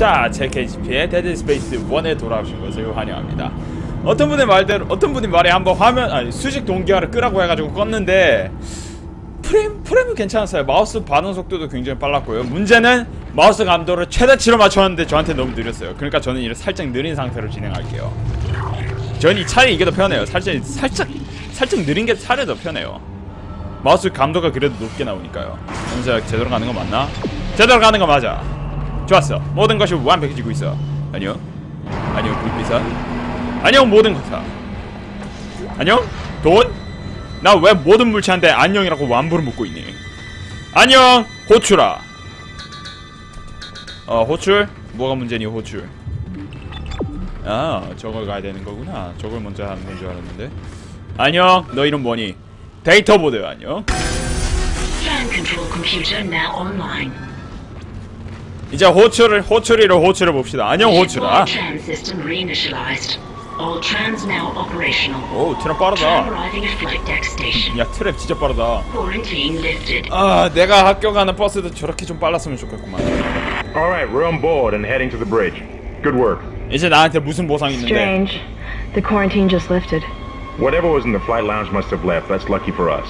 자, JKGP의 Dead Space 1에 돌아오신 것을 환영합니다. 어떤 분의 말대로 어떤 분이 말에 한번 화면 아니 수직 동기화를 끄라고 해가지고 껐는데 프레임 프레임은 괜찮았어요. 마우스 반응 속도도 굉장히 빨랐고요. 문제는 마우스 감도를 최대치로 맞췄는데 저한테 너무 느렸어요. 그러니까 저는 이를 살짝 느린 상태로 진행할게요. 저는 이 차라리 이게 더 편해요. 살짝 살짝 살짝 느린 게 차라리 더 편해요. 마우스 감도가 그래도 높게 나오니까요. 현재 제대로 가는 거 맞나? 제대로 가는 거 맞아. 좋았어. 모든 것이 완벽해지고 있어. 안녕. 안녕 불빛아. 안녕 모든 것아. 안녕 돈. 나 왜 모든 물체한테 안녕이라고 완부를 묻고 있니? 안녕 호출아. 어 호출 뭐가 문제니 호출? 아 저걸 가야 되는 거구나. 저걸 먼저 하는 건 줄 알았는데. 안녕 너 이름 뭐니? data board 안녕. 이제 호출을 호출이로 호출을 봅시다. 안녕 호출아. 오 트램 빠르다. 야 트램 진짜 빠르다. 아 내가 학교 가는 버스도 저렇게 좀 빨랐으면 좋겠구만. All right, we're on board and heading to the bridge. Good work. 이제 나한테 무슨 보상 있는데? Strange. The quarantine just lifted. Whatever was in the flight lounge must have left. That's lucky for us.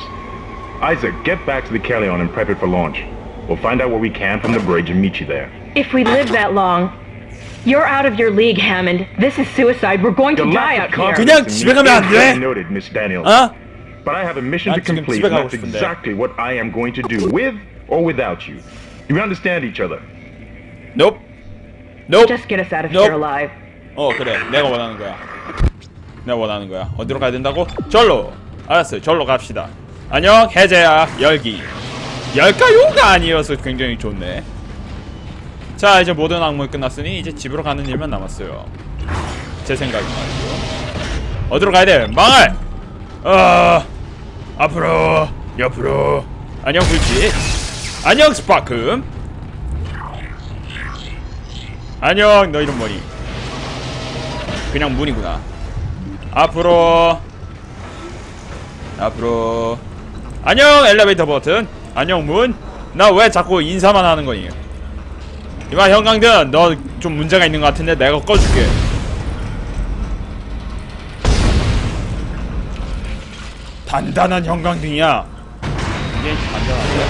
Isaac, get back to the Kellion and prep it for launch. We'll find out what we can from the bridge and meet you there. If we live that long, you're out of your league, Hammond. This is suicide. We're going to The die lack out of here. 그냥 confidence in 집에 me 가면 안 is 돼? well noted, Miss Daniels. 어? But I have a mission 난 to 지금 complete, 집에 and 가고 that's 싶은데. exactly what I am going to do, with or without you. Do we understand each other? Nope. Nope. Just get us out of Nope. here alive. 어 그래 내가 원하는 거야. 내가 원하는 거야. 어디로 가야 된다고? 절로. 알았어요. 절로 갑시다. 안녕 해제야 열기. 열가요가 아니어서 굉장히 좋네. 자 이제 모든 악몽이 끝났으니 이제 집으로 가는 일만 남았어요. 제 생각이 말이죠. 어디로 가야 돼? 망할. 어 앞으로 옆으로. 안녕 불빛. 안녕 스파크. 안녕 너 이름 뭐니? 그냥 문이구나. 앞으로 앞으로 안녕 엘리베이터 버튼 안녕 문. 나 왜 자꾸 인사만 하는 거니? 이봐 형광등 너 좀 문제가 있는 것 같은데 내가 꺼줄게. 단단한 형광등이야. 굉장히 단단한데?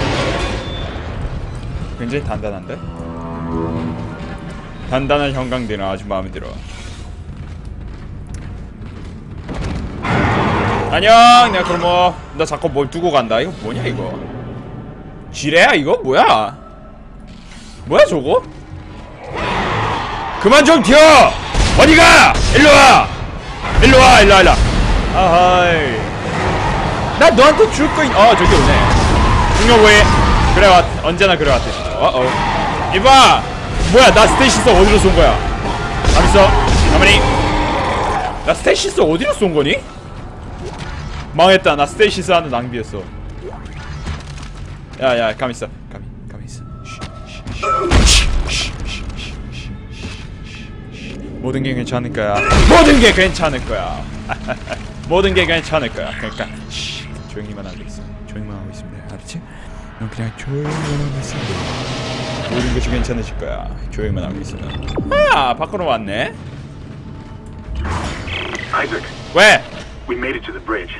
굉장히 단단한데? 단단한 형광등은 아주 마음에 들어. 안녕, 내가 그럼 뭐, 나 자꾸 뭘 두고 간다. 이거 뭐냐 이거? 지뢰야 이거 뭐야? 뭐야 저거? 그만 좀 튀어! 어디가? 일로 와! 일로 와, 일로 와, 일로 와. 아하이. 나 너한테 줄 거인. 어 저기 오네. 중요해. 그래 왔. 언제나 그래 왔듯이. 어어. 이봐. 뭐야 나 stasis 어디로 쏜 거야? 가만 있어. 가만히. 나 stasis 어디로 쏜 거니? 망했다. 나 stasis 하는 낭비였어. 야야 가만 있어. 가만 가만 있어. 모든 게 괜찮을 거야. 모든 게 괜찮을 거야. 모든 게 괜찮을 거야. 그러니까 쉬, 조용히만 하고 있어. 조용히만 하고 돼. 알았지? 넌 그냥 조용히만 하고 돼. 모든 것이 괜찮아질 거야. 조용히만 하고 있으면. 아, 밖으로 왔네. Isaac, 왜? we made it to the bridge.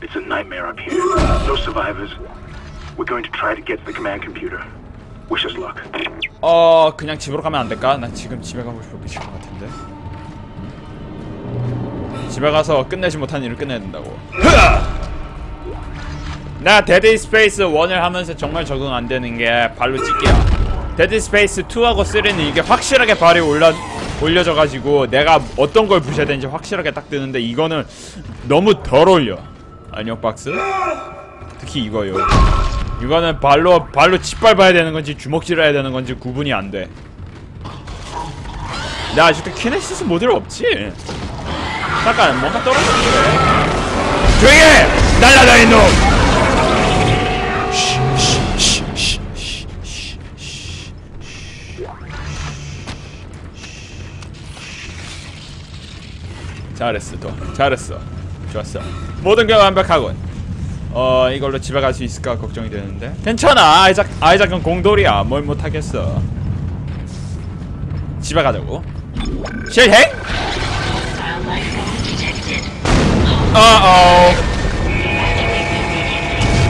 It's a nightmare up here. No survivors. We're going to try to get the command computer. Wish us luck. 어, 그냥 집으로 가면 안 될까? 나 지금 집에 가고 싶어 것 같은데. 집에 가서 끝내지 못한 일을 끝내야 된다고. 나 Dead Space 1을 하면서 정말 적응 안 되는 게 발로 찍기야. Dead Space 2하고 3는 이게 확실하게 발이 올려 올려져 가지고 내가 어떤 걸 부셔야 되는지 확실하게 딱 뜨는데 이거는 너무 덜 올려. 안녕 박스. 특히 이거요. 이거는 발로 발로 짓밟아야 되는 건지 주먹질을 해야 되는 건지 구분이 안 돼. 나 아직도 키네시스 모델 없지? 잠깐 뭔가 떨어졌는데. 조용히 해! 날라다닌 놈! 잘했어, 또 잘했어, 좋았어. 모든 게 완벽하군. 어 이걸로 집에 갈 수 있을까 걱정이 되는데. 괜찮아. 아이작 아이작은 공돌이야. 뭘 못하겠어. 집에 가자고. 실행. 어어.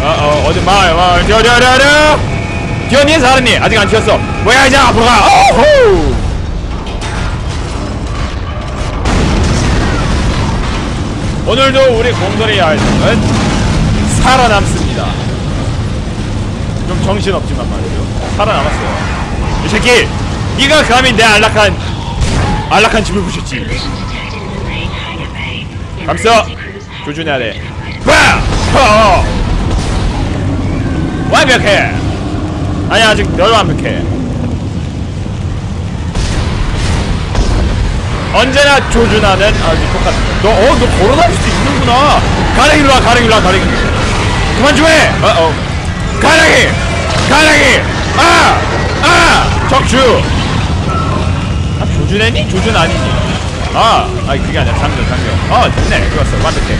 어어. 어디 마을 뛰어 뛰어 뛰어 뛰어 뛰어니 사람이. 아직 안 튀었어. 뭐야 이제 앞으로 가. 어호 오늘도 우리 곰돌이 아이들은 살아남습니다. 좀 정신없지만 말이죠. 살아남았어요. 이 새끼 네가 감히 내 안락한 안락한 집을 부셨지. 감싸! been notified. 빠! 어! 완벽해! 아니 아직 널 완벽해. 언제나 조준하는 아주 똑같은. 너어 너 걸어다닐 수 있는구나. 가랭이 일로와 가랭이 일로와 가랭이 그만 좀해 어어 가랭이 가랭이 아아 적주 아 조준했니? 조준 아니니 아 아니 그게 아니라 상경 상경 어 됐네 좋았어 완벽해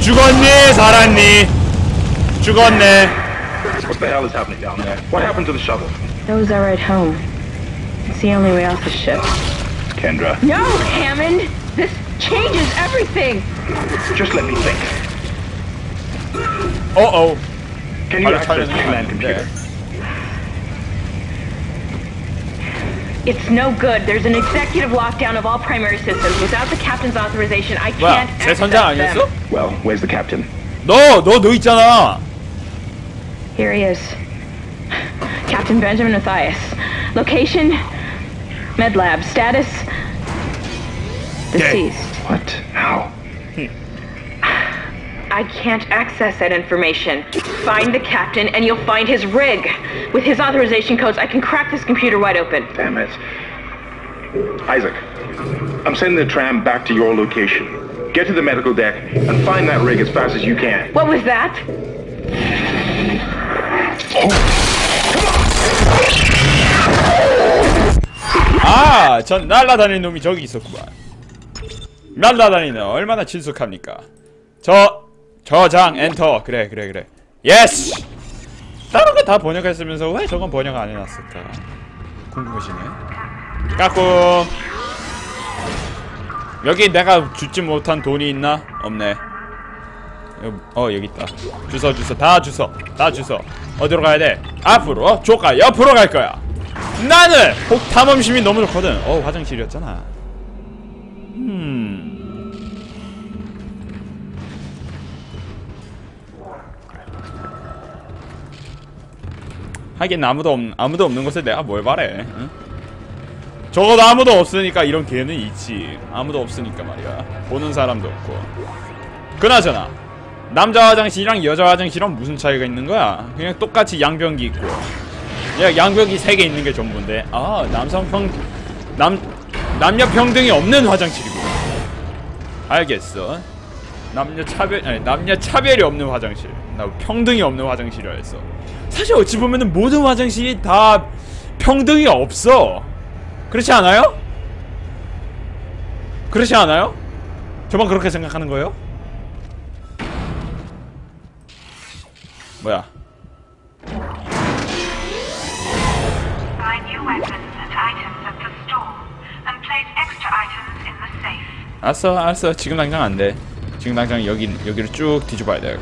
죽었니 살았니 죽었네 What the hell is happening down there? What happened to the shuttle? Those are at home. It's the only way off the ship. Kendra, No, Hammond! This changes everything! just let me think. 어어 Can you I'll access try the to command find computer? It's no good. There's an executive lockdown of all primary systems. Without the captain's authorization, I 뭐야 can't 제 access 선장 them. 아니었어? Well, where's the captain? 너 너 너 있잖아 Here he is. Captain Benjamin Matthias. Location? Med lab. Status? Deceased. What? How? I can't access that information. Find the captain and you'll find his rig. With his authorization codes, I can crack this computer wide open. Damn it. Isaac, I'm sending the tram back to your location. Get to the medical deck and find that rig as fast as you can. What was that? 아, 전 날라다니는 놈이 저기 있었구만. 날라다니는 얼마나 친숙합니까? 저 저장 엔터. 그래, 그래, 그래. yes. 다른 거 다 번역했으면서 왜 저건 번역 안 해놨을까? 궁금하시네. 까꿍. 여기 내가 주지 못한 돈이 있나? 없네. 여- 어 여기 있다. 주소 주소 다 주소 다 주소. 어디로 가야 돼? 앞으로 조카 옆으로 갈 거야. 나는 혹 탐험심이 너무 좋거든. 어 화장실이었잖아. 음. 하긴 아무도 없 아무도 없는 곳에 내가 뭘 바래? 응? 적어도 아무도 없으니까 이런 기회는 있지. 아무도 없으니까 말이야. 보는 사람도 없고. 그나저나 남자 화장실이랑 여자 화장실은 무슨 차이가 있는 거야? 그냥 똑같이 양변기 있고. 야 양벽이 세개 있는 게 전부인데 아 남성 평 남 남녀 평등이 없는 화장실이고 알겠어 남녀 차별 아니 남녀 차별이 없는 화장실 나 평등이 없는 화장실이라 했어 사실 어찌 보면은 모든 화장실이 다 평등이 없어 그렇지 않아요? 그렇지 않아요? 저만 그렇게 생각하는 거예요? 뭐야. 알았어 알았어 지금 당장 안돼 지금 당장 여기 여기를 쭉 뒤져봐야 돼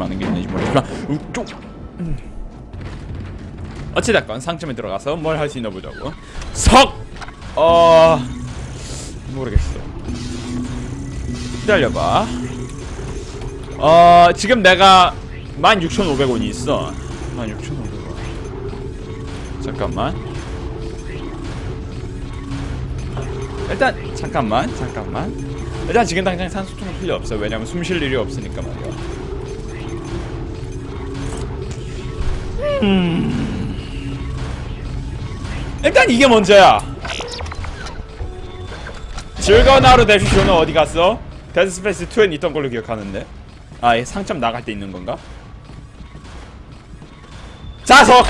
아는 게 있는지 모르겠지만 우, 쭉! 음. 어찌됐건 상점에 들어가서 뭘 할 수 있나 보자고. 석! 어... 모르겠어. 기다려봐. 어... 지금 내가 16,500원이 있어. 16,500원. 잠깐만. 일단 잠깐만 잠깐만 일단 지금 당장 산소통은 필요 없어 왜냐면 숨 쉴 일이 없으니까 말이야 음 일단 이게 먼저야 즐거운 하루 되쇼는 어디 갔어? Dead Space 2엔 있던 걸로 기억하는데 아, 얘 상점 나갈 때 있는 건가? 자석!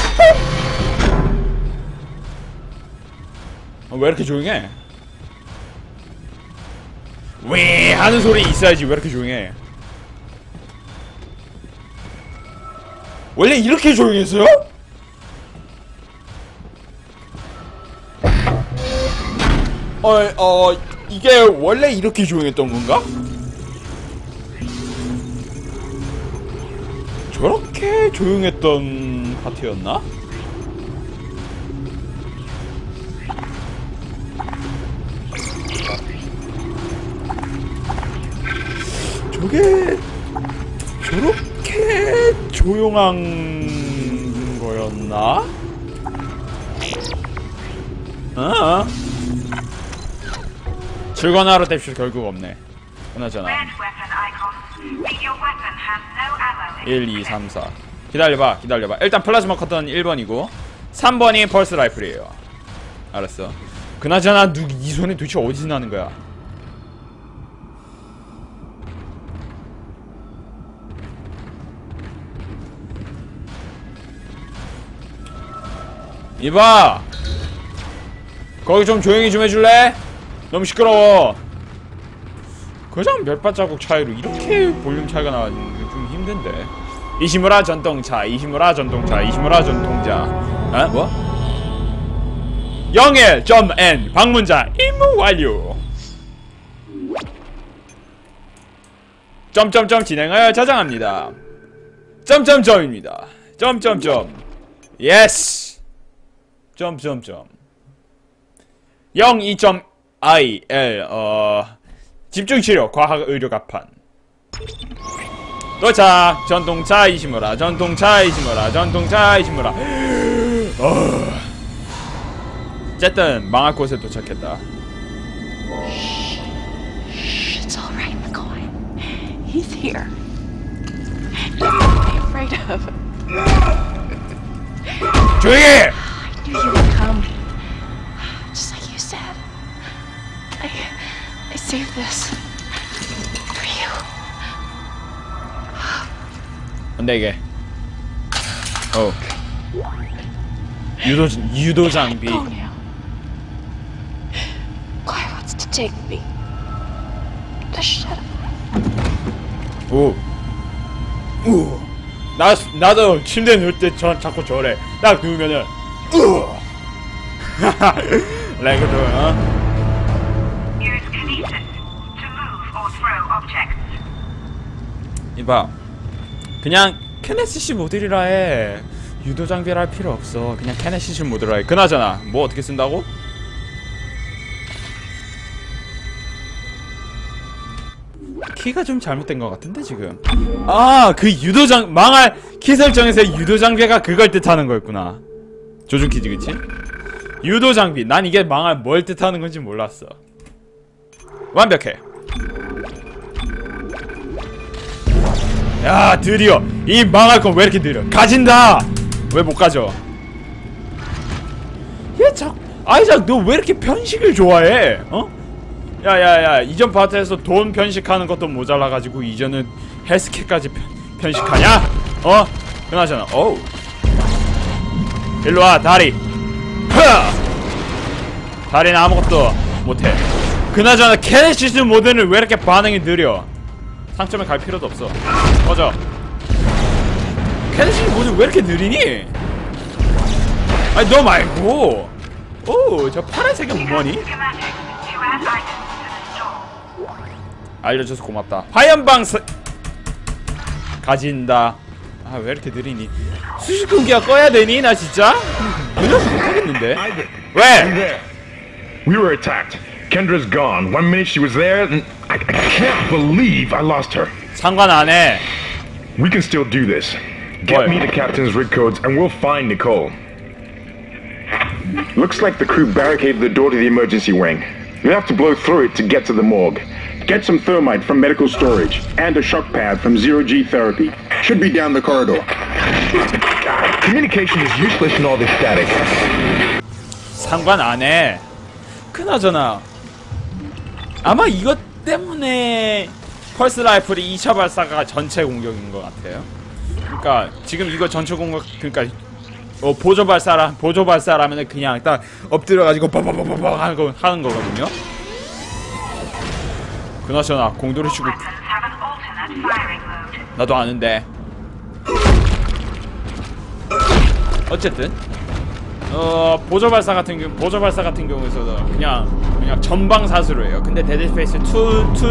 어, 왜 이렇게 조용해? 왜 하는 소리 있어야지 왜 이렇게 조용해? 원래 이렇게 조용했어요? 어, 어, 이게 원래 이렇게 조용했던 건가? 저렇게 조용했던 파티였나? 저게 저렇게 조용한 거였나? 아. 즐거운 하루 됩시다 결국 없네. 끝나잖아. Red weapon icon. Read your weapon has no ammo in 1, 2, 3, 4. 기다려봐, 기다려봐. 일단 플라즈마 커튼 1번이고, 3번이 펄스 라이플이에요. 알았어. 그나저나, 누, 이 손에 도대체 어디서 나는 거야? 이봐! 거기 좀 조용히 좀 해줄래? 너무 시끄러워. 그냥 몇 발자국 차이로 이렇게 볼륨 차이가 게좀 힘든데. 이시무라 전동차, 이시무라 전동차, 이시무라 전동차. 아 뭐? 01.n 방문자 임무 완료. 점점점 진행하여 저장합니다. 점점점입니다. 점점점. Yes. 점점점. 02.il 어 집중치료 과학 의료 가판 도착 전동차 이시무라 전동차 이시무라 전동차 이시무라 어. 어쨌든 망할 곳에 도착했다 It's all right, McCoy. He's here. Nothing to be afraid of. 조용히 you would come. Just like you said. I, I saved this for you. 뭔데 이게 어 유도 유도 장비. Quiet wants to take me. Just shut up. 오. 우. 나 나도 침대 누울 때 저, 자꾸 저래. 딱 누우면은 우. leg도 어? Use kinesis to move or throw objects. 이봐. 그냥 kinesis 모듈이라 해. 유도 장비를 할 필요 없어. 그냥 kinesis 모듈이라 해. 그나저나 뭐 어떻게 쓴다고? 키가 좀 잘못된 것 같은데 지금 아 그 유도장 망할 키 설정에서 유도 장비가 그걸 뜻하는 거였구나 조준 키지 그치? 유도 장비. 난 이게 망할 뭘 뜻하는 건지 몰랐어. 완벽해. 야 드디어. 이 망할 건 왜 이렇게 느려? 가진다! 왜 못 가져? 얘자 아이작 너 왜 이렇게 편식을 좋아해? 어? 야야야. 이전 파트에서 돈 편식하는 것도 모자라가지고 이전은 헬스케까지 편, 편식하냐? 어? 그나저나. 어우 일로와 다리 흐! 다리는 아무것도 못해 그나저나 kinesis 모드는 왜 이렇게 반응이 느려 상점에 갈 필요도 없어 꺼져 kinesis 모드 왜 이렇게 느리니? 아니 너 말고 오 저 파란색은 뭐니? 알려줘서 고맙다. 화염방 스 가진다. 아 왜 이렇게 느리니? 수식 공기가 꺼야 되니? 나 진짜? 그냥 못하겠는데. 왜? We were attacked. Kendra's gone. One minute she was there, and I, I can't believe I lost her. 상관 안 해. We can still do this. Get What? me the captain's rig codes, and we'll find Nicole. Looks like the crew barricaded the door to the emergency wing. You have to blow through it to get to the morgue. Get some thermite from medical storage, and a shock pad from Zero G Therapy. Should be down the corridor. Communication is useless in all this static. 상관 안 해. 그나저나 아마 이것 때문에 펄스 라이플이 2차 발사가 전체 공격인 것 같아요. 그러니까 지금 이거 전체 공격 그러니까 어, 보조 발사라 보조 발사라면 그냥 딱 엎드려 가지고 빠바바바바 하는 거 하는 거거든요. 그나저나 공도리 치고. 나도 아는데. 어쨌든 어 보조 발사 같은 경우 보조 발사 같은 경우에서도 그냥 그냥 전방 사수로 해요. 근데 Dead Space 2,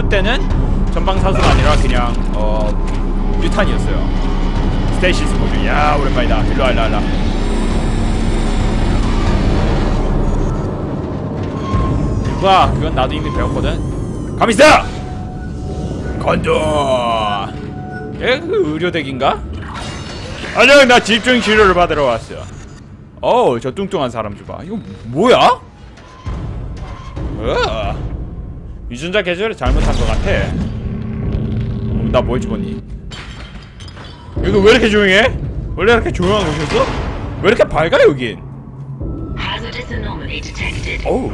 2 때는 전방 사수가 아니라 그냥 어 유탄이었어요. 스테이시스 모듈. 야 오랜만이다. 일로 와 일로 와. 와 그건 나도 이미 배웠거든. 가미스다. 건조. 얘그 의료대기인가? 아니야 나 집중 치료를 받으러 왔어. 어우 저 뚱뚱한 사람 줘봐 이거 뭐야? 어 유전자 계절을 잘못한 것 같아 나 뭘 집었니? 이거 왜 이렇게 조용해? 원래 이렇게 조용한 곳이었어? 왜 이렇게 밝아 여긴? 어우.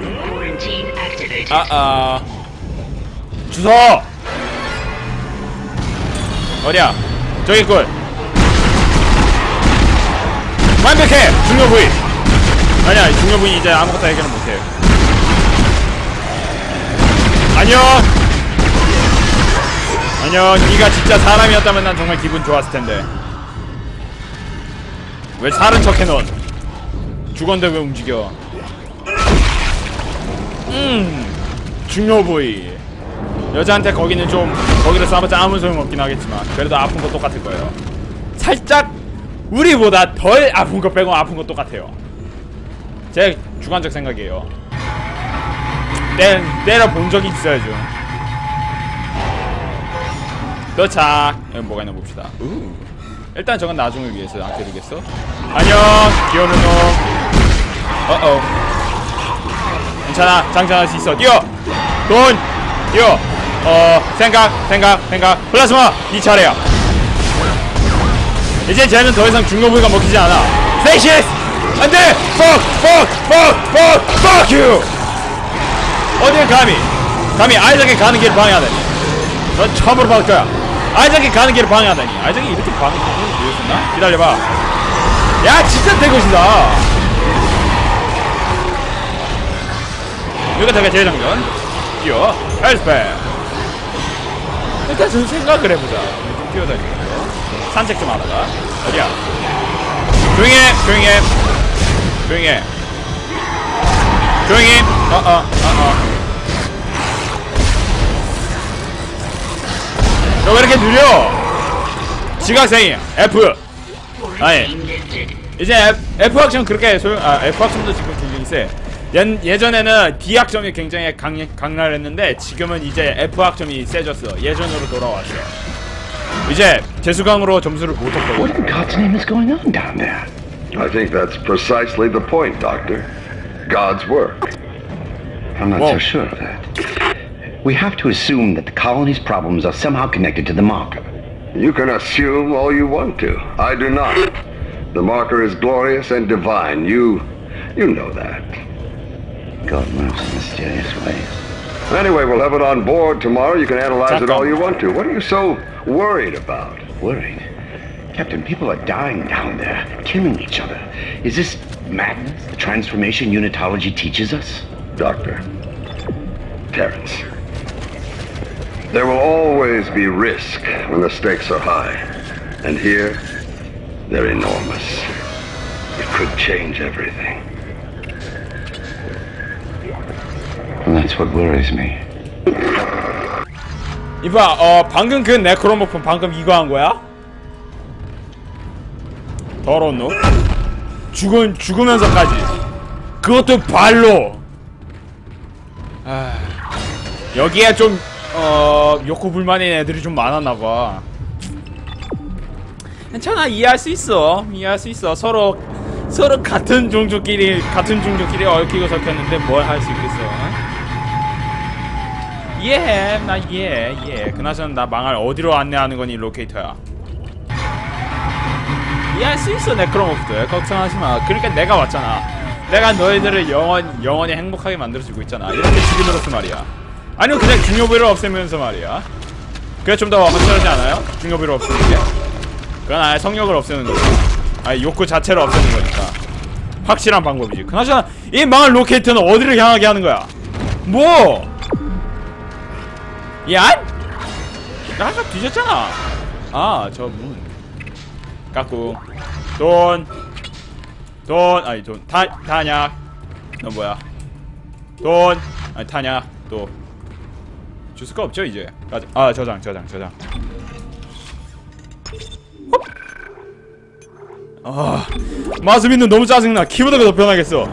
아아 주소! 어디야? 저기 꿀 완벽해! 중요 부위! 아니야 중요 부위 이제 아무것도 해결 못해 안녕! 안녕 네가 진짜 사람이었다면 난 정말 기분 좋았을 텐데. 왜 살은 척해 넌 죽었는데 왜 움직여. 음 중요 부위 여자한테 거기는 좀 거기를 쏴봤자 아무 소용없긴 하겠지만 그래도 아픈 거 똑같을 거예요. 살짝 우리보다 덜 아픈 거 빼고 아픈 거 똑같아요. 제 주관적 생각이에요. 때, 때려본 적이 있어야죠. 도착. 여기 뭐가 있나 봅시다. 우. 일단 저건 나중을 위해서 안 때리겠어. 안녕 귀여운 놈 어어. 괜찮아. 장전할 수 있어. 뛰어. 돈. 뛰어 어 생각 생각 생각. 플라스마 이 차례야. 이제 쟤는 더 이상 중요 부위가 먹히지 않아. 스테이시스 안돼! Fuck fuck fuck fuck fuck you! 어딜 감히? 감히 아이작이 가는 길을 방해하다니. 넌 처음으로 받을 거야. 아이작이 가는 길을 방해하다니. 아이작이 이렇게 방해하는 이유였나? 기다려봐. 야 진짜 대것이다. 되게 재장전. 뛰어. 헬스페 일단 좀 생각을 해보자. 좀 뛰어다니면서 산책 좀 하다가. 어디야? 조용히 해 조용히 해. 조용히 해. 조용히 어어 어 어. 너왜 이렇게 느려? 지각생이 F. 아니. 이제 F, F 학점 그렇게 소용 아 F 학점도 지금 굉장히 세. 예, 예전에는 D 학점이 굉장히 강, 강렬했는데 지금은 이제 F 학점이 세졌어. 예전으로 돌아왔어. 이제 재수강으로 점수를 못 What 얻거든. in God's name is going on down there? I think that's precisely the point, Doctor. God's work. I'm not so sure of that. We have to assume that the colony's problems are somehow connected to the marker. You can assume all you want to. I do not. The marker is glorious and divine. You. you know that. God moves in mysterious ways. Anyway, we'll have it on board tomorrow. You can analyze it all you want to. What are you so worried about? Worried? Captain, people are dying down there, killing each other. Is this madness the transformation unitology teaches us? Doctor. Terrence. There will always be risk when the stakes are high. And here, they're enormous. It could change everything. And that's what worries me. 이봐, 어 방금 그 네크로모폰 방금 이거 한 거야? 더러운 놈. 죽은 죽으면서까지. 그것도 발로. 아, 여기에 좀 어, 욕구 불만인 애들이 좀 많았나 봐. 괜찮아 이해할 수 있어 이해할 수 있어 서로 서로 같은 종족끼리 같은 종족끼리 얽히고 섞였는데 뭘 할 수 있겠어 어? 이해해 나 이해해 이해해 그나저나 나 망할 어디로 안내하는 거니 로케이터야? 이해할 수 있어 네크로모프도 걱정하지 마. 그러니까 내가 왔잖아. 내가 너희들을 영원 영원히 행복하게 만들어주고 있잖아. 이렇게 죽임으로써 말이야. 아니면 그냥 중요부위를 없애면서 말이야. 그게 좀 더 확실하지 않아요? 중요부위를 없애는 게? 그건 아예 성욕을 없애는 거지. 아예 욕구 자체를 없애는 거니까. 확실한 방법이지. 그나저나 이 망할 로케이터는 어디를 향하게 하는 거야? 뭐 야? 나 아까 뒤졌잖아. 아, 저 문. 깎고. 돈. 돈. 아니 돈. 타, 탄약. 너 뭐야? 돈. 아니 탄약. 또. 주스가 없죠 이제. 가자 아 저장 저장 저장. 아 마우스는 너무 짜증나. 키보드가 더 편하겠어.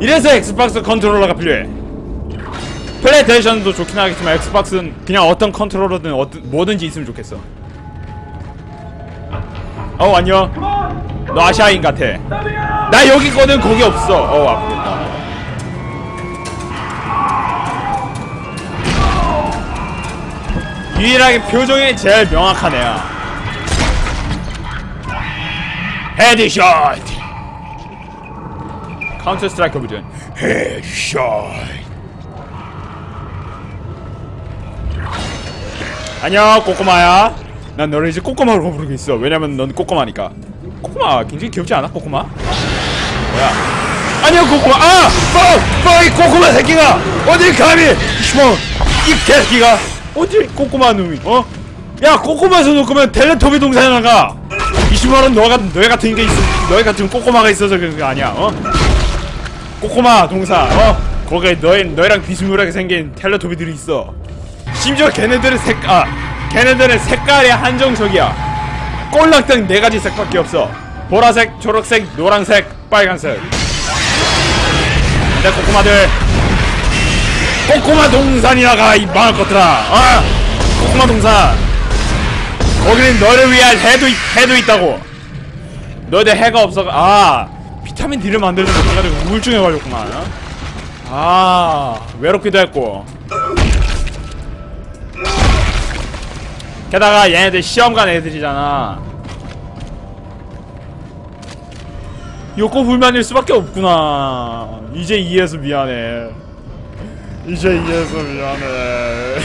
이래서 Xbox controller가 필요해 PlayStation도 좋긴 하겠지만 Xbox는 그냥 어떤 controller든 어떤, 뭐든지 있으면 좋겠어. 어 안녕. 너 아시아인 같아. 나 여기 거는 거기 없어. 어 아프겠다. 유일하게 표정이 제일 명확한 애야. Headshot! Counter Striker 버전. Headshot 안녕 꼬꼬마야 난 너를 이제 꼬꼬마로 부르고 있어 왜냐면 넌 꼬꼬마니까 꼬꼬마 굉장히 귀엽지 않아 꼬꼬마? 뭐야 안녕 꼬꼬마 아! 어! 어! 이 꼬꼬마 새끼가 어딜 감히 이 개새끼가 어딜 꼬꼬마 놈이 어? 야 꼬꼬마에서 놓고면 텔레토비 동산에 나가 이시몬은 너가 너희 같은 게 있어 너희 같은 꼬꼬마가 있어서 그런 거 아니야 어? 꼬꼬마 동사 어? 거기에 너희 너희랑 비스무리하게 생긴 텔레토비들이 있어 심지어 걔네들의 색, 아, 걔네들의 색깔이 한정적이야. 꼴락등 네 가지 색밖에 없어. 보라색, 초록색, 노란색, 빨간색. 근데 꼬꼬마들, 꼬꼬마 동산이라가 이 망할 것들아. 아, 꼬꼬마 동산. 거기는 너를 위한 해도 있- 해도 있다고. 너희들 해가 없어. 아, 비타민 D를 만들지 못해가지고 우울증에 걸렸구나. 아, 외롭기도 했고. 게다가 얘네들 시험 간 애들이잖아. 욕구 불만일 수밖에 없구나. 이제 이해해서 미안해. 이제 이해해서 미안해.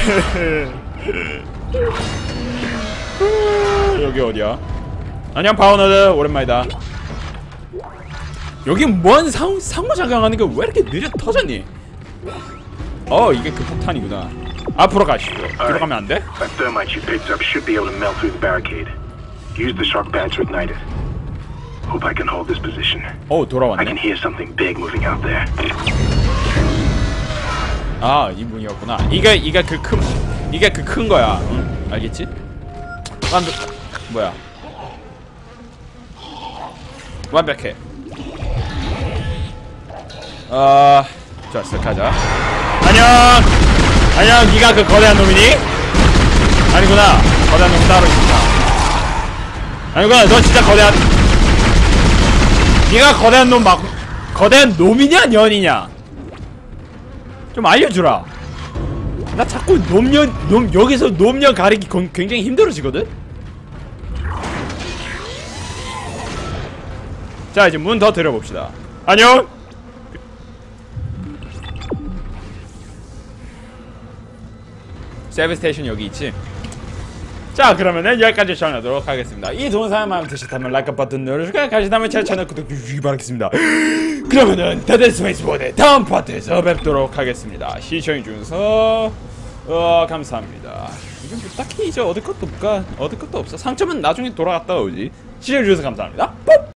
여기 어디야? 안녕 파워너드 오랜만이다. 여기 뭔 상, 상호작용하는 게 왜 이렇게 느려 터졌니? 어 이게 그 폭탄이구나 앞으로 가시죠 뒤로 가면 안 돼? That thermite you picked up should be able to melt through the barricade. Use the shock pad to ignite it. Hope I can hold this position. 어 I can 돌아왔네 hear something big moving out there. 아, 이 문이었구나. 이게 이게 그큰 이게 그 큰 거야. 응, 알겠지? 완벽 뭐야? 완벽해. 어, 좋았어, 가자. 안녕. 안녕, 네가 그 거대한 놈이니? 아니구나. 거대한 놈 따로 있구나. 아니구나, 너 진짜 거대한. 네가 거대한 놈 막 거대한 놈이냐 년이냐? 좀 알려주라. 나 자꾸 놈년 놈 여기서 놈년 가리기 건- 굉장히 힘들어지거든. 자 이제 문 더 들어봅시다. 안녕. Save station 여기 있지. 자 그러면은 여기까지 정하도록 하겠습니다. 이 동영상 마음에 드셨다면 like 버튼 눌러주고 가시다면 제 채널 구독 주시기 바라겠습니다. 그러면은 Dead Space 보드 다음 파트에서 뵙도록 하겠습니다. 시청해주셔서 어, 감사합니다. 이건 뭐 딱히 이제 얻을 것도 없을까 얻을 것도 없어. 상점은 나중에 돌아갔다 오지. 시청해주셔서 감사합니다. 뽀!